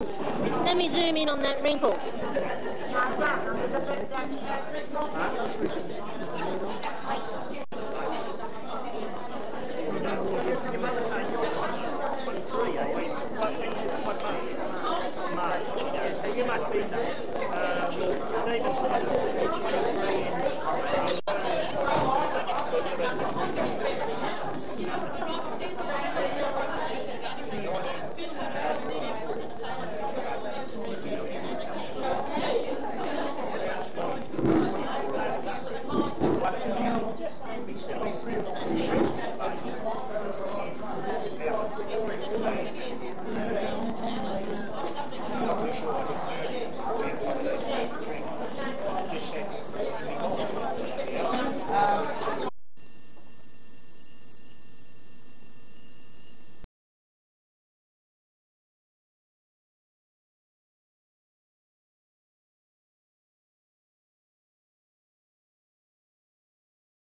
Let me zoom in on that wrinkle.